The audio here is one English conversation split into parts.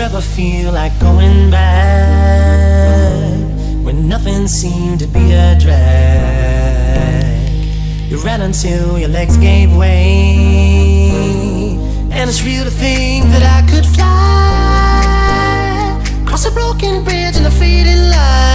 ever feel like going back when nothing seemed to be a drag? You ran until your legs gave way, and it's real to think that I could fly across a broken bridge in the fading light.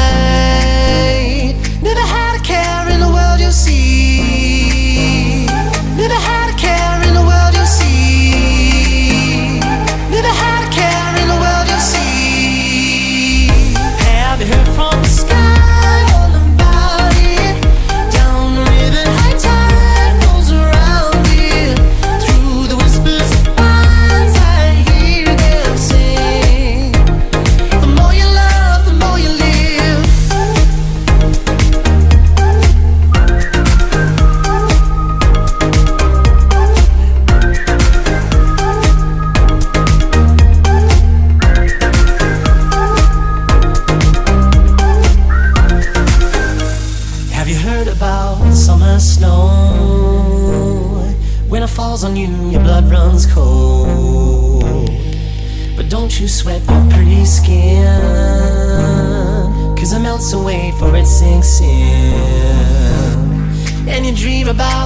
Falls on you, your blood runs cold. But don't you sweat your pretty skin, cause it melts away for it sinks in. And you dream about